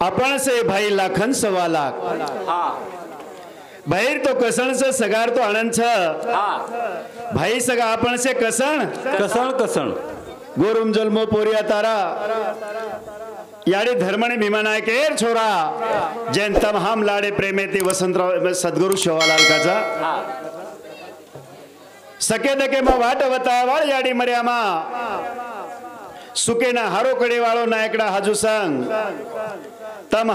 आपण से भाई लाखन सवा लाख भाईर तो कसण से सगार तो आनंद छ भाई सगा आपण से कसण कसण कसण गोरुम जलमो पोरिया तारा याडे धर्मने भीमा नायक एर छोरा जैन तम हम लाडे प्रेमे ते वसंतराव सद्गुरु शोवालाल काचा सके दके मा वाट वता वाळ याडी मर्यामा सुकेना हारो कडे वाळो नायकडा हाजू सांग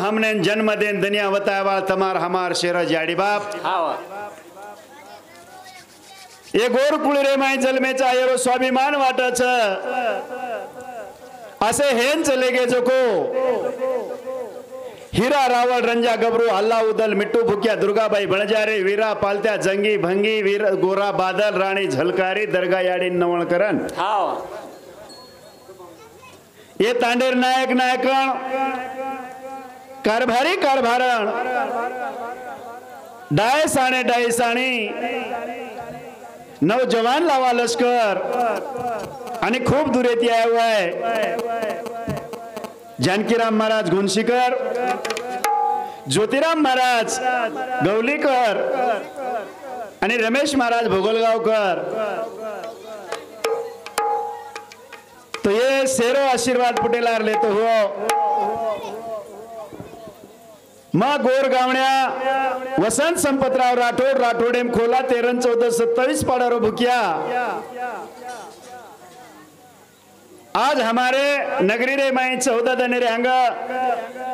હમને જન્મ દેન દનિયા વતાવાળ તમાર હમાર શેરજ યાડી બાપ हा वा. એ ગોર કુળી રે માય જલમે ચાયેરો સ્વાભિમાન વાટ છે असे हेन चले गे जोको हिरा रावळ रंजा गबरू हल्ला उदल मिट्टू भुक्या दुर्गाबाई बणजारे वीरा पालत्या जंगी भंगी वीर गोरा बादल राणी झलकारी दर्गा याडी नवळकरण हा वा. ये तांडेर नायक नायकण कारभारी कारभारण. डाय साणे डाय आणि नवजवान लावा लष्कर. आणि खूप दूर येते आहे जानकीराम महाराज गुणशीकर ज्योतिराम महाराज गवलीकर. आणि रमेश महाराज भोगलगावकर. तो ये शेरो आशीर्वाद पुटेलार लेतो हो. मग गोर गावण्या वसंत संपतराव राठोड राठोडेम खोला तेरन चौदा सत्तावीस पाडारो भुकिया. आज हमारे नगरी रे माई चौदा दने रे अंग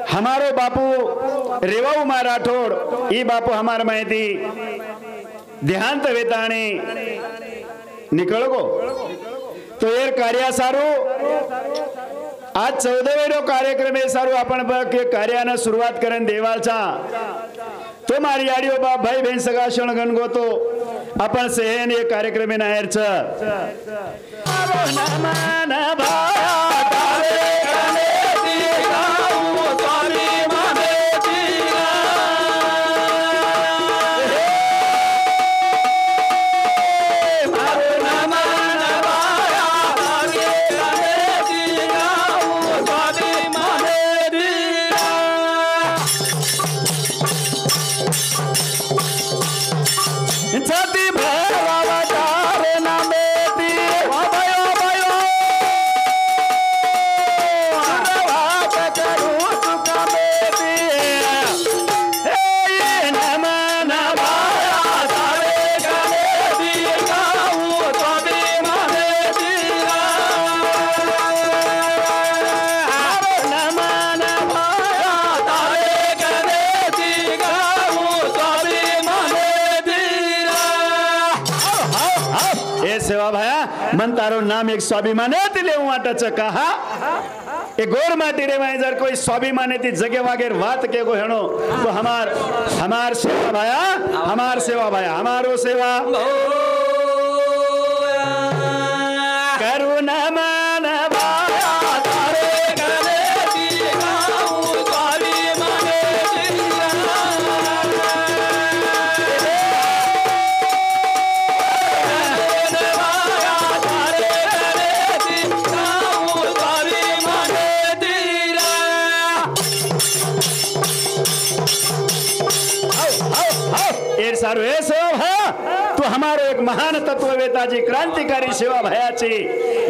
हमारो बापू रेवा उमा राठोड ई बापू हमार माहिती. देहांत वेताणी निकळ गो तो एर कार्या सारू आज चौदावेरो कार्यक्रम हे सारू आपण बघ के कार्यानं सुरुवात करेन देवाचा तो मारी आडिओ बाप भाई बहीण सगळा क्षण गणगो तो आपण सेहन हे ભાયા મન તારું નામ એક સ્વાભિમાને લે હું આટચ કહા એ ગોર માટી રે માં જર કોઈ સ્વાભિમાને થી જગે વાગેર વાત કે કો હેણો તો હમાર હમાર સેવા ભાયા હમાર સેવા ભાયા હમારો સેવા एर सारो ए सेवा भया तू हमारो एक महान तत्ववेता जी क्रांतिकारी सेवा भयाची।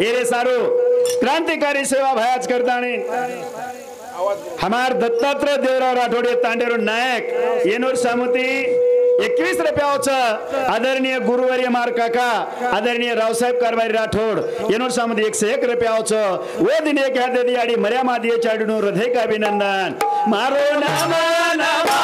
एरे सारू क्रांतिकारी सेवा भयाच करताणी हमार दत्तात्रेय देवराव राठोडे तांडेरो नायक येनोर सामुती एकवीस रुपयावचं आदरणीय गुरुवर्य मार काका आदरणीय रावसाहेब कारभारी राठोड येनोर सामध्ये एकशे एक रुपयावचं वे दिन एक हात दिली आणि मर्या मादिये चाडून हृदय का अभिनंदन मारो नामा नामा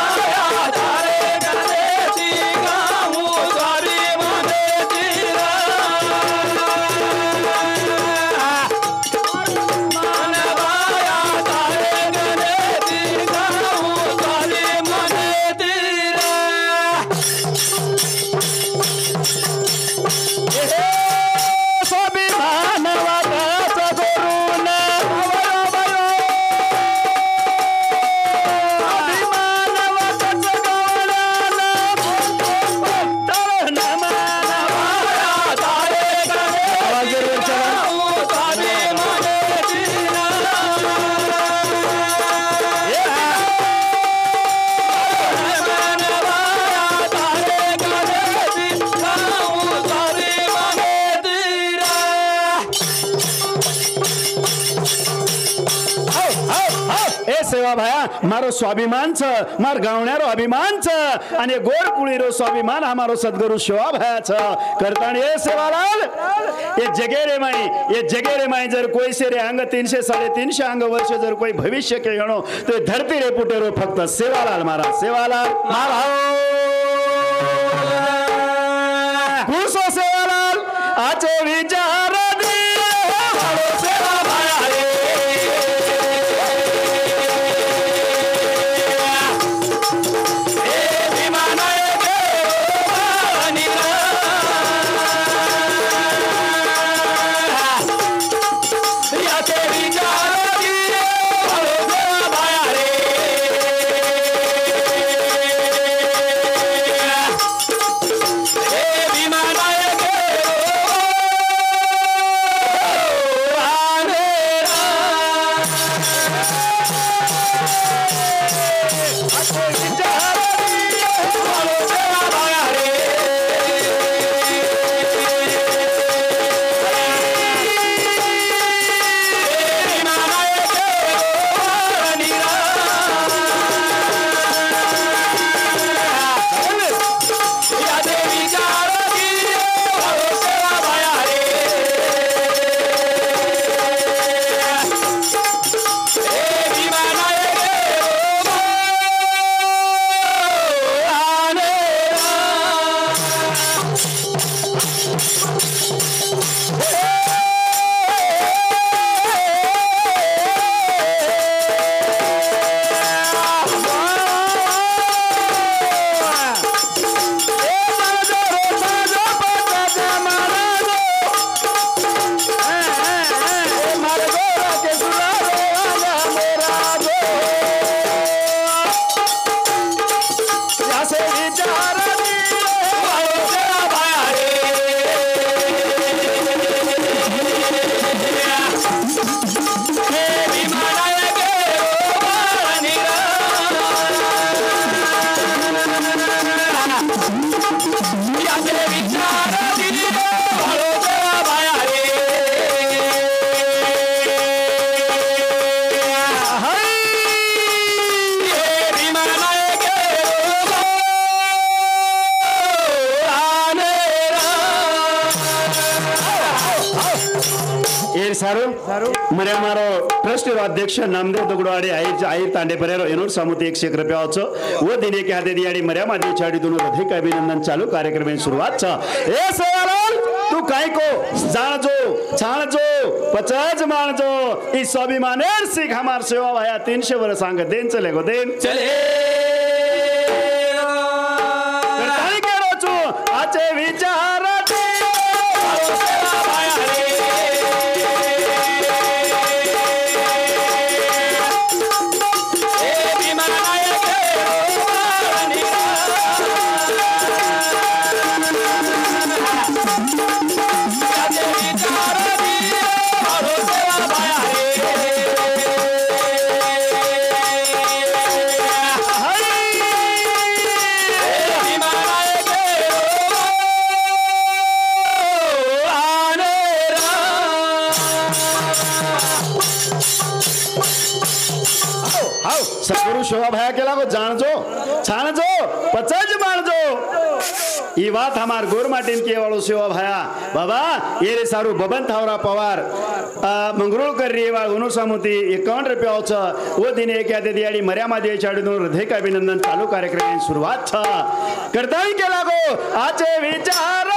મારો સ્વાભિમાન છે માર ગાવણ્યારો અભિમાન છે અને ગોળ પુળીરો સ્વાભિમાન અમારો સદગુરુ શોભા છે કરતાણ એ સેવાલાલ એ જગેરે માઈ એ જગેરે માઈ જર કોઈ છે રે અંગ તીનશે સાડે તીનશે અંગ વર્ષે જર કોઈ ભવિષ્ય કે ગણો તો ધરતી રે પુટેરો ફક્ત સેવાલાલ મારા સેવાલાલ મારા ઘૂસો સેવાલાલ આચે વિચાર એ अध्यक्ष नामदेव दगडवाडे आईर आईर तांडेपरेर येणूर समिती एकशे कृपयाच व दिनेके हाते दियाडी मर्या आदि छाडी दोन का अभिनंदन चालू कार्यक्रम सुरुवात छ. ए सयालाल तू कायको जाणजो छाणजो पचाज मानजो ई स्वाभिमानेर सिख हमार सेवा भया तीनशे वर्ष सांग देन चले गो देन. चले. आचे विचार बात हमार गोरमाटेन के वालों सेवा भाया बाबा ये रे सारू बबन थावरा पवार। मंगरुळकर रेवाळ उनु समुती एकावन्न रुपयाचं वो दिन एक यादी आणि मर्यामा दे चाडून हृदय अभिनंदन चालू कार्यक्रम सुरुवात छ करताही केला गो आचे विचार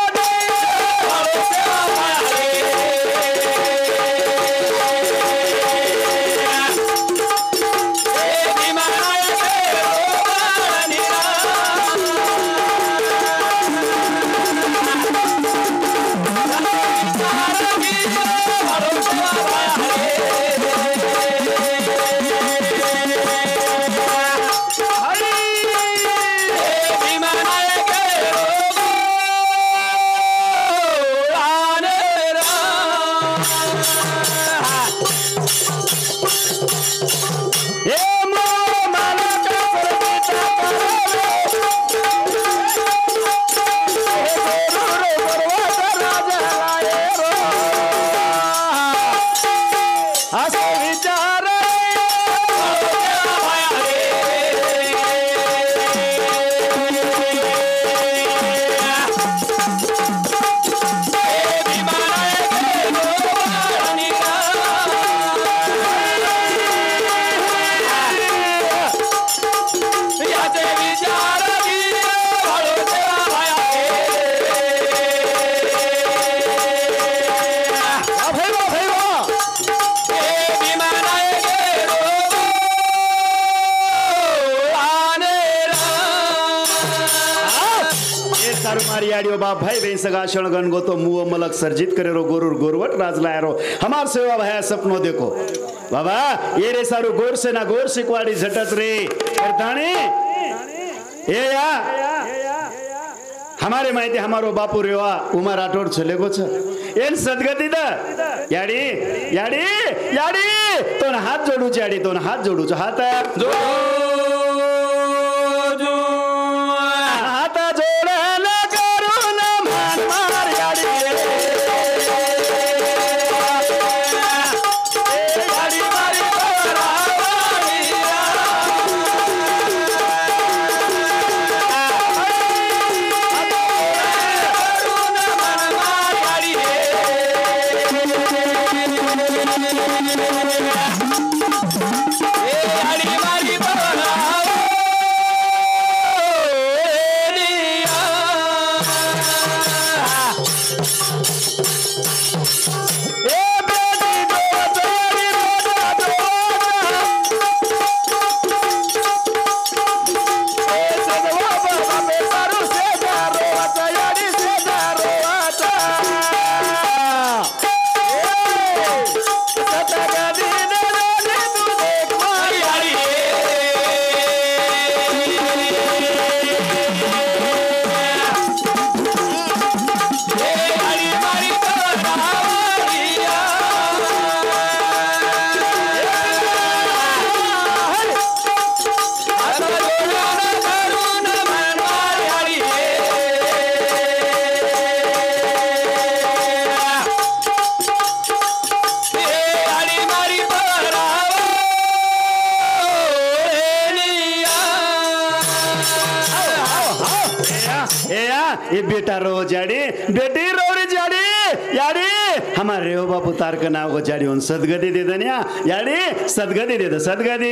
गाडियो बाप भाइ बहन सगा शणगन गो तो मुओ मलक सर्जित गरेर गोरुर गोरवट राज लायरो। हमार सेवा भए सपनो देखो। बाबा ये रे सारो गोर से ना गोर से कुआड़ी झटत रे। परदाणी ए या हमारे माइती हमारो बापू रेवा उमा राठौर छलेको छ। एन सदगति त याडी याडी याडी तोन हात जोडू जाडी याडी तोन हात जोडू जो हात जोडू। बाबु तारक नाउँको जाडी हुन्। सद्गति दिँदैन यहाँ सद्गति दिँदा सद्गति।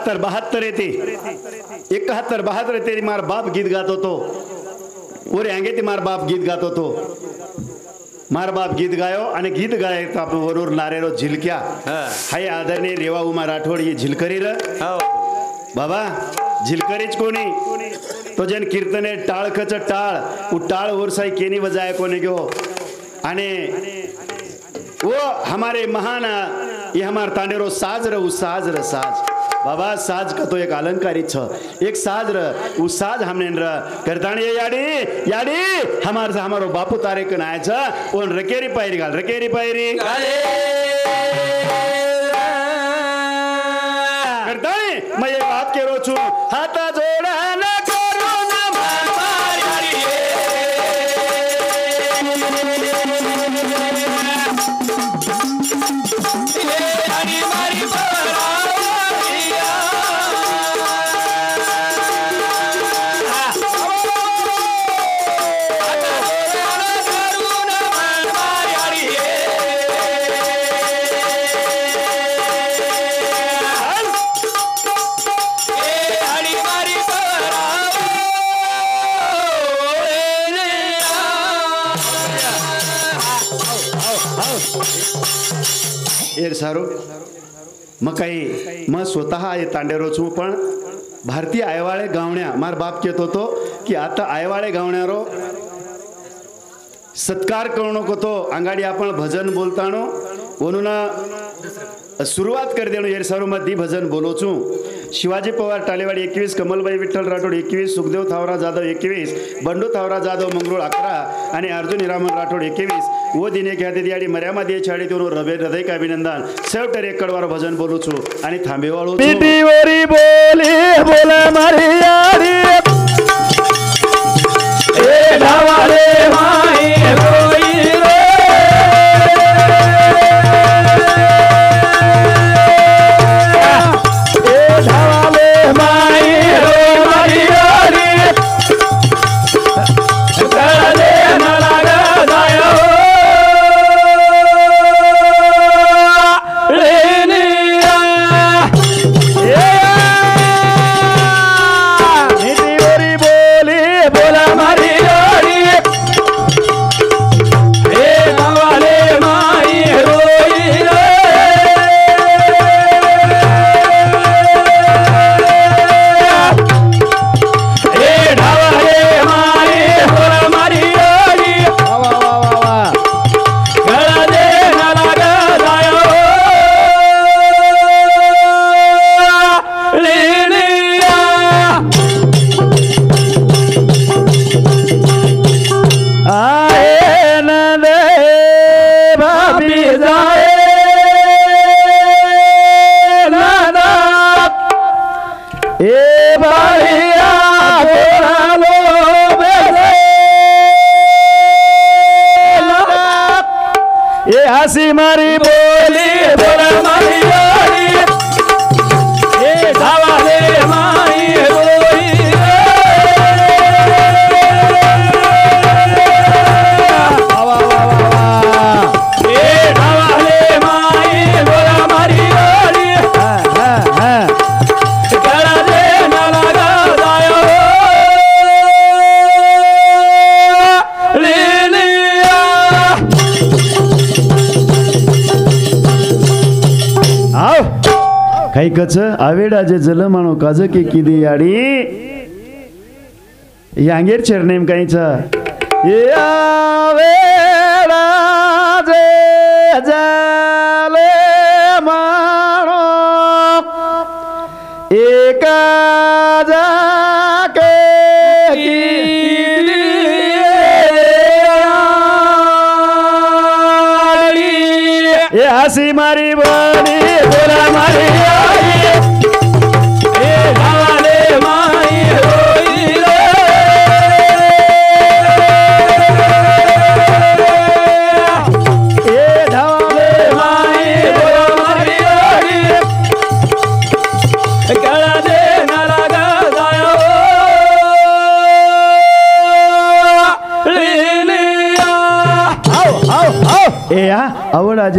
एकाहत्तर बहात्तर येते. एकाहत्तर बहात्तर येते. मार बाप गीत गात होतो. ओरे अंगे ते मार बाप गीत गात होतो. मार बाप गीत गायो आणि गीत गाय आपण वरूर नारेरो झिलक्या. हा. हाय आदरणीय रेवा उमा राठोड ही झिलकरी र बाबा झिलकरीच कोणी? तो जन कीर्तने टाळखच टाळ. उ टाळ ओरसाई केनी बजाय कोणी गयो आणि वो हमारे महान ये हमार तांडेरो साज र उ साज र साज. बाबा साज का तो एक अलंकारी छ? एक साज र उ साज हमने र। करताणी ये याडी याडी हमार से हमारो बापू तारे कन आए छ। ओन रकेरी पायरी गाल रकेरी पायरी। करताणी मैं ये बात के रो छु। हाता जोड़ा न काही. मग स्वत तांडेरोचू पण भारतीय आयवाळे गावण्या मार बाप घेत होतो की आता आयवाळे गावण्यारो सत्कार करू नको तो. अंगाडी आपण भजन बोलताना म्हणून सुरुवात कर देणो येसारोमध्ये भजन बोलोचू. शिवाजी पवार टालेवाडी एकवीस कमलबाई विठ्ठल राठोड एकवीस सुखदेव थावरा जाधव एकवीस बंडू थावरा जाधव मंगरुळ अकरा आणि अर्जुन हिरामन राठोड एकवीस. वो दिने एक ह्या दियाडी मर्यामध्ये छाडी देऊन हृदय का अभिनंदन शेवटर एक भजन बोलू छु आणि थांबे वाळू पिटीवरी बोली बोला मारी ए धावाले मा. मारी बोली बोला मारी ऐकचं आवेडाजे जल माणो काज के किदी याडी यांगेर चेरनेम काहीचा. आवेडाजे हसी मारी बनी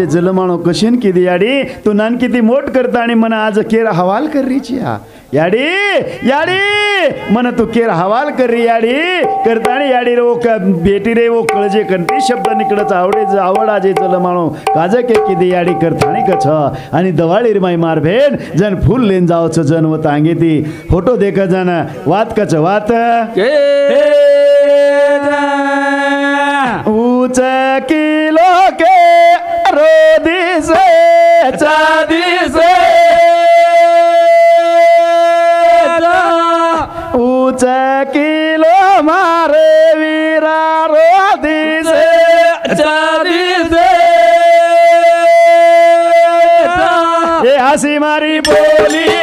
ते जलमाणो कशीन किती याडी? तू नान किती मोठ करता आणि मन आज केर हवाल करीची हा याडी याडी मन तू केर हवाल करी याडी. करताना याडी रे ओ बेटी रे ओ कळजे कंटे शब्द निकडच आवडे आवड आजे चल माणो काज के किती याडी करतानी कछ. आणि दवाळी रे माई मार भेट जन फुल लेन जावच जन व तांगे ती फोटो देख जन वात कच वात. रोदी से चांदी से ऊंच किलो मारे वीरा रोदी से ये हंसी मारी बोली.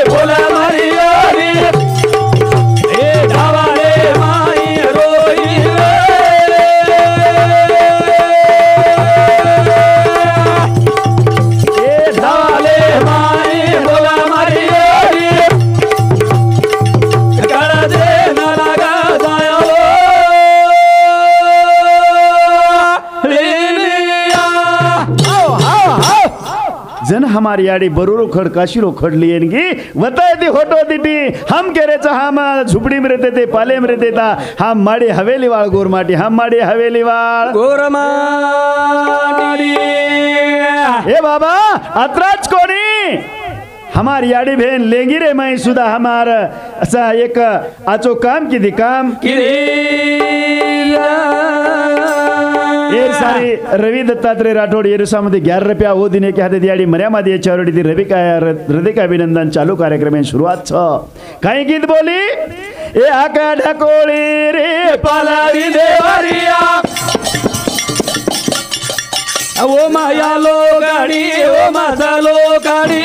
जन हमारी याडी बरोरो खड काशिरो खडली येनगी वताय ती होटो दिटी. हम केरेचा हम झुपडी में रहते थे पाले में रहते था हम माडी हवेली वाळ गोरमाटी हम माडी हवेली वाळ. गोरमाडी ए बाबा अत्राच कोणी? हमार याडी बहन लेंगी रे माई सुद्धा हमार असा एक आचो काम किती? काम ये सारी रवी दत्तात्रय राठोड येरुसामध्ये ग्यार रुपया ओ दिने की हाते दियाडी मर्यामध्ये याच्यावर ती रवी काय हृदय का अभिनंदन चालू कार्यक्रम सुरुवात छ काही गीत बोली ए आका ढकोळी रे पालारी देवरिया ओ माया लो गाडी ओ माझा लो गाडी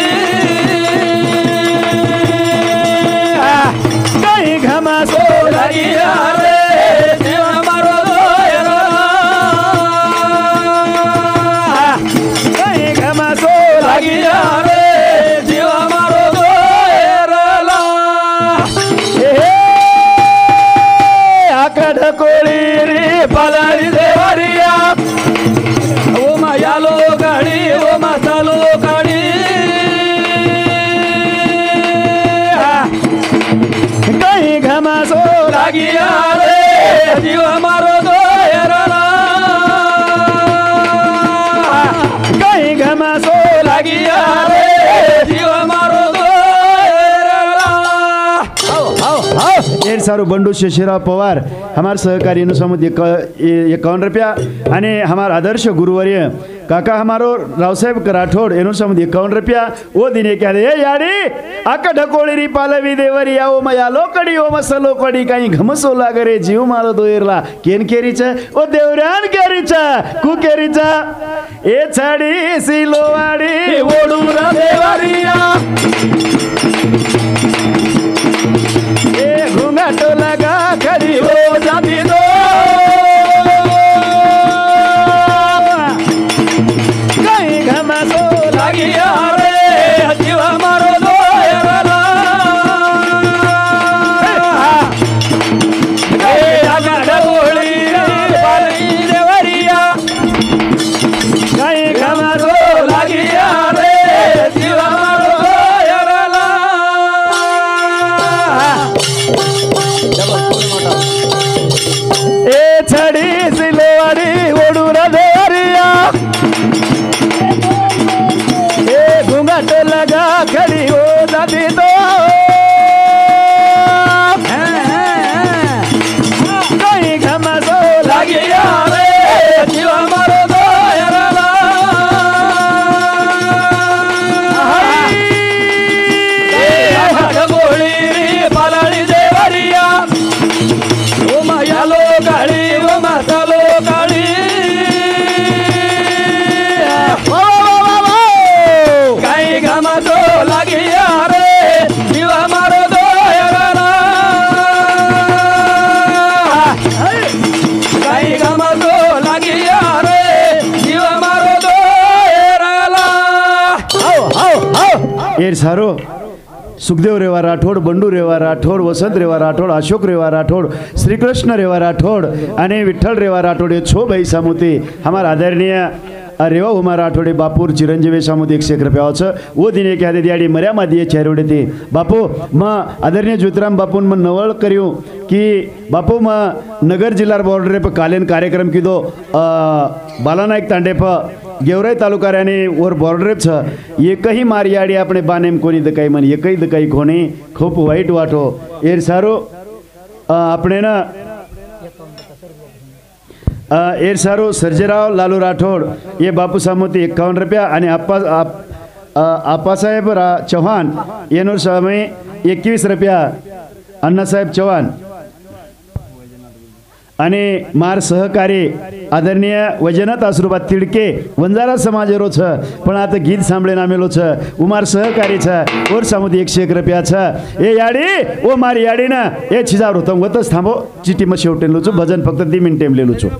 काही घामा सो सारू बंडू शेषराव पवार हमार सहकारी समूह एकावन्न रुपया आणि हमार आदर्श गुरुवर्य काका हमारो रावसाहेब राठोड एनो समूह एकावन्न रुपया ओ दिने क्या ए याडी आका ढकोळी री पालवी देवरी याओ मया लोकडी ओ मसलो कडी काही घमसो लागरे जीव मारो दोयरला केन केरीच ओ देवरान केरीच कु केरीच ए छाडी सिलोवाडी ओढून देवारिया एर सारो सुखदेव रेवा राठोड बंडू रेवा राठोड वसंत रेवा राठोड अशोक रेवा राठोड श्रीकृष्ण रेवा राठोड आणि विठ्ठल रेवा राठोड ये छो भाई सामुती हमार अरे वा उमा राठोडे बापूर चिरंजीवी सामुदायिक शेखर प्यावाचं वो दिने के हाते दियाडी मर्या मादिये चेहरोडे ते बापू म आदरणीय ज्योतिराम बापून म नवळ करू की बापू म नगर जिल्हा बॉर्डर प कालीन कार्यक्रम किदो बालानायक तांडे प गेवराई तालुका राने वर बॉर्डरे छ एकही मारियाडी आपण बानेम कोणी दकाई मन एकही दकाई कोणी खूप वाईट वाटो. एर सारो आपणे ना एरसारू सर्जेराव लालू राठोड हे बापू सामोती एक्कावन्न रुपया आणि आप्पा आप्पासाहेब रा चौहान येनूर स्वामी एकवीस रुपया अण्णासाहेब चौहान અને માર સહકારી આદરણીય વૈજનાથ આશરૂબા તિડકે વંજારા સમાજેરો છે પણ આ તો ગીત સાંભળીને આમેલો છે હું માર સહકારી છે ઓર સામુદી એકસો એક રૂપિયા છે એ યાડી ઓ મારી યાડીના એ છીજારો તમે વતસ થાંભો ચીટીમાં છેવટેલું છું ભજન ફક્ત ધી મિનિટ એમ લેલું છું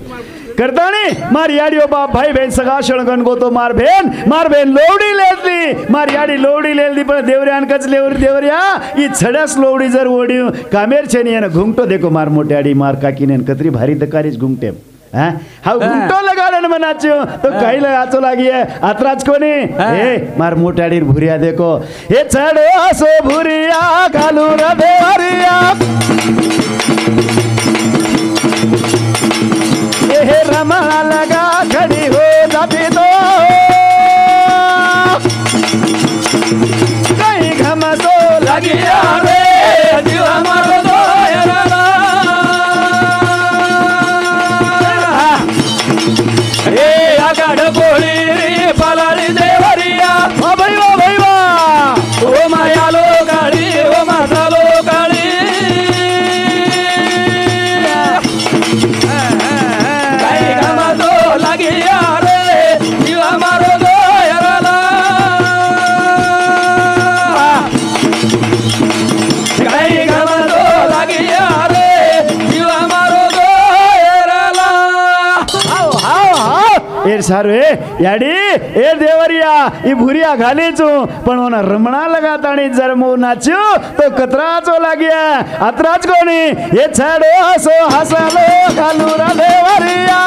કરતાણી માર યાડીઓ બાપ ભાઈ બહેન સગા શણગન ગોતો માર બેન માર બેન લોવડી લેતી માર યાડી લોવડી લેતી પણ દેવરિયાન કચ લેવરી દેવરિયા ઈ છડસ લોવડી જર ઓડ્યું કામેર છે ને એને ઘૂંઘટો દેખો માર મોટી આડી માર કાકીને એને કતરી ભારી દકારી જ ઘૂંઘટે હા હા ઘૂંટો લગાડે મને નાચ્યો તો કઈ લગાચો લાગી હે આતરાજ કોની એ માર મોટાડી ભૂરિયા દેખો એ ચડો સો ભૂરિયા કાલુ રધે હરિયા ਇਹ ਰਮਣ ਲਗਾ ਖੜੀ ਹੋ ਜਾਵੇ ਤੋ ਕਈ ਘਮਸੋ ਲਗਿਆ ਰੇ ਜੀਵ ਮਰੋ సారు याडी ए देवरिया ही भुरिया घालीचो. पण होणार रमणा लगात आणि जर मो नाचो तो कत्राचो लाग्या अत्राच कोणी? हे छाडो हसो हसालो घालू रा देवरिया.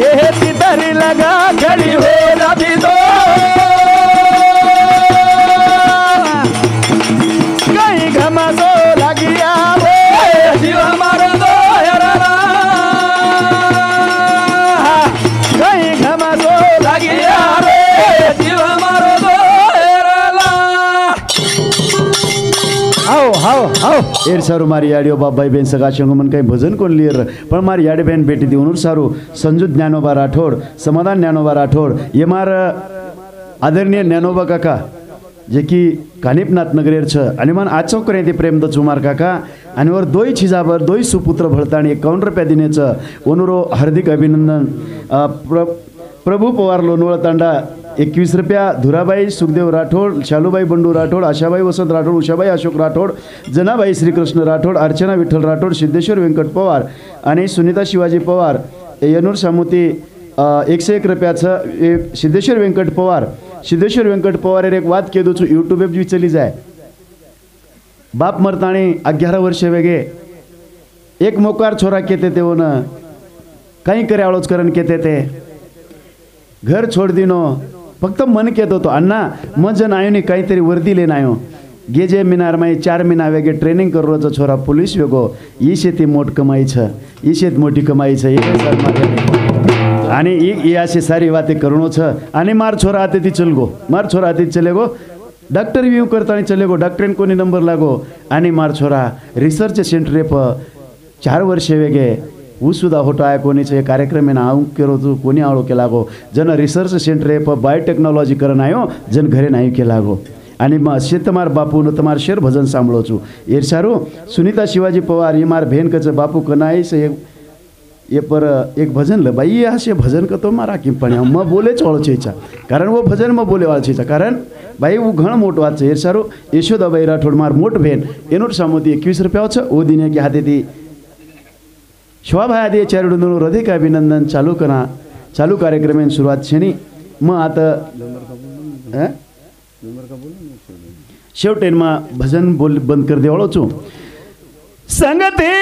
हे तितरी लगा खडी हो राधी दो ఏడు మరి యాడియో బాబాయి బెన్ సగాశంగమన్కై भजन को लिएर पर मार याडे बेन बेटी दी सर सारो ज्ञानोबा राठोड समाधान ज्ञानोबा राठोड यमार आदरणीय ज्ञानोबा काका जे की कानिपनाथ नगरेर छ। आणि मन आचौक करे ते प्रेम द चुमार काका आणि वर दोई छिजावर दोई सुपुत्र भर्ताणी एकावन्न रुपया दिनेच ओनुरो हार्दिक अभिनंदन। प्र प्रभू पवार लोणवळ तांडा एकवीस रुपया धुराबाई सुखदेव राठोड शालूबाई बंडू राठोड आशाबाई वसंत राठोड उषाबाई अशोक राठोड जनाबाई श्रीकृष्ण राठोड अर्चना विठ्ठल राठोड सिद्धेश्वर व्यंकट पवार आणि सुनीता शिवाजी पवार. यनूर सामुती एकशे एक रुपयाचं सिद्धेश्वर व्यंकट पवार. सिद्धेश्वर व्यंकट पवार एक वाद के दोचू यूट्यूब भी चली जाय. बाप मरताणी अग्यारा वर्ष वेगे. एक मोकार छोरा केते ते काही करे आळोच करण केते ते. घर छोड दिनो. फक्त मनकेत होतो अण्णा जन आयो नि काहीतरी वर्दी लिन आयो। गेजे मिनारमा चार महिना वेगे ट्रेनिंग करोचा छोरा पुलिस वेगो। यी सेती मोट कमाई छ। यी सेत मोटी कमाई छ। अनि यी अशी सारी वाते करणो छ। अनि मार छोरा अतिथि चलगो। मार छोरा अतिथि चलेगो। डाक्टर व्यू करताना चलेगो। डॉक्टरीन कोनी नंबर लागो। अनि मार छोरा रिसर्च सेन्टर प चार वर्ष वेगे उसुदा होटाएको पनि छ। कार्यक्रम एना आउँ के रोजु कुनै आउँ के लाग्यो जन रिसर्च सेन्टर एप बायोटेक्नोलोजीकरण आयो जन घरे नै के लाग्यो अनि म सेतमार बापु न तमार शेर भजन साम्लो छु। हेर्छु सुनीता शिवाजी पवार यमार भेन कच बापु कनाई से ए पर एक भजन ल बाई यहाँ से भजन क त मारा कि पण्या म बोले छोडो छै कारण वो भजन म बोले वाला छै कारण भाई उ घण मोट बात छ। हेर्छु यशोदा भाइ राठौड मार मोट भेन। एनोट समुदी 21 रुपैया छ ओ दिने के हाते दी శోభాదేచార్యుడును హృదయక अभिनंदन चालू करा चालू कार्यक्रम सुरुवात क्षणी मग आता शेवटेन मग भजन बोल बंद कर देवळोचो संगते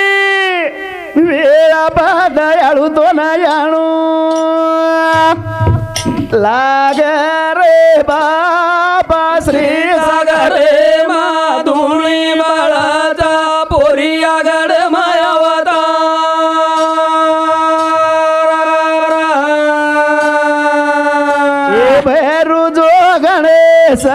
वेळा पहा दयाळू तो ना जाणू लाग रे बाबा श्री सागर रे माधुणी बाळा